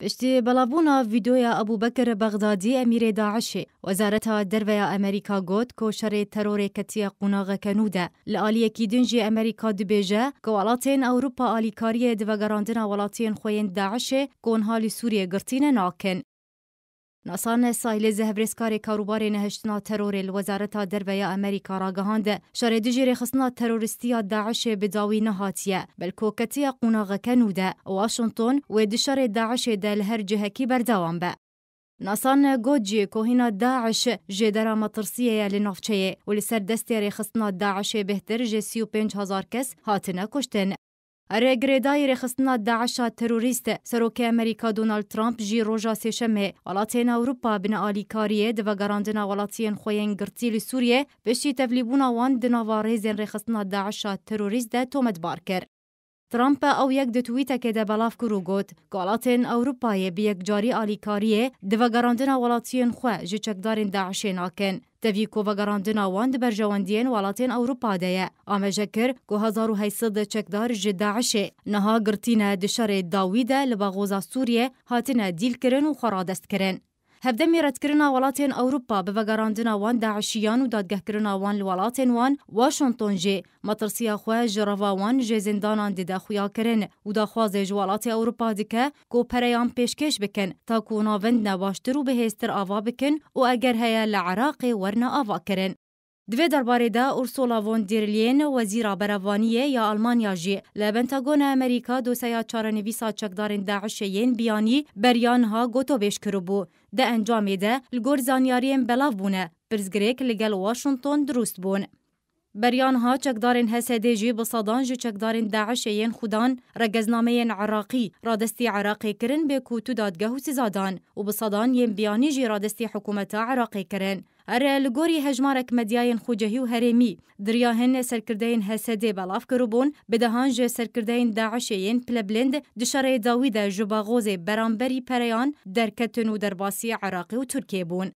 پشتی بلابونا ویدیویا ابو بکر بغدادی امیر داعش وزارت درویا امریکا گوت کو شر ترور کتی قناغ کنوده لالی کی دنجی امریکا دبیجه کو ولاتین اوروپا آلیکاری دوگراندنا ولاتین خوین داعش کون حال سوریه گرتین ناکن ناسان سایل زهبرسکار کاروبار نهشتنا ترور الوزارت درویا امریکا را گهاند. شر دجیر خصنا تروریستی داعش بداوی نهاتیه. بلکو کتی قناغ کنوده. واشنطن و دشار داعش دل هر جهکی بردوام به. ناسان گوجی کوهینا داعش جدرا مطرسیه لنافچه. و لسر دستی رخصنا داعش بهتر جه سی و پنج هزار Ռեգրեդայ ռեխստնա Դաաշա թերորիստ Սրոկե Ամերիկա Դոնալդ Թրամփ ջի ռոժա սեշեմե Ալացեն Ավրոպա բն ալիկարիե դվագարանդնա Ալացիեն խոյեն գրծիլի Սուրիե վեշի տևլիբունա վան դնավարեզեն ռեխստնա Դաաշա թերորիստ դե Թոմեդ Բարկեր ترامپ او یک د توییته کې د بلاف کورو ګوت ګالاتن اوروپای به یک جاری الیکاریه د وګراندنا ولاتین خو چې چکدارین داعش ناکن تفی کو وګراندنا وان د برجواندین ولاتین اوروپا ده امجکر کو 1800 چکدار ج داعش نه ګرتینه د شر داویده لبغوزا سوریه هاتنه دیل کرن او خرادست کرن. هب دمیرت کرنا ولاتین اوروبا به بگراندنا وان داعشیان و دادگه کرنا وان لولاتین وان واشنطن جه مطرسی خواه جرفا وان جه زندانان دیده خویا کرن و داخواز جوالات اوروبا دیکه گو پریان پیشکش بکن تا کونا وند نواشتر و به هستر آوا بکن و اگر هیا دوی درباره دا اورسولا وون دیرلین وزیر برافانیه یا آلمانیا جی لبنتاگون امریکا دو سیا چارنویسا چکدارن داعشین بیانی بریان ها گوتو بیش کربو ده انجام ده لگور زانیارین بلاو بونه برزگریک لگل واشنطن دروست بون بریان ها چکدارن حسده جی بصدان جی چکدارن داعشین خودان رگزنامه عراقی رادستی عراقی کرن به کوتو دادگه و سزادان و بصدان یم بیانی جی رادستی حکومت عراقی کرن اره لگوری هجمارک مدیاین خوجهی و هرمی دریاهن سرکردین حسده بلاف کربون بدهان جه سرکردین داعشین پلبلند دشاره داوید جباغوز برانبری پریان درکتن و درباسی عراقی و ترکیه بون.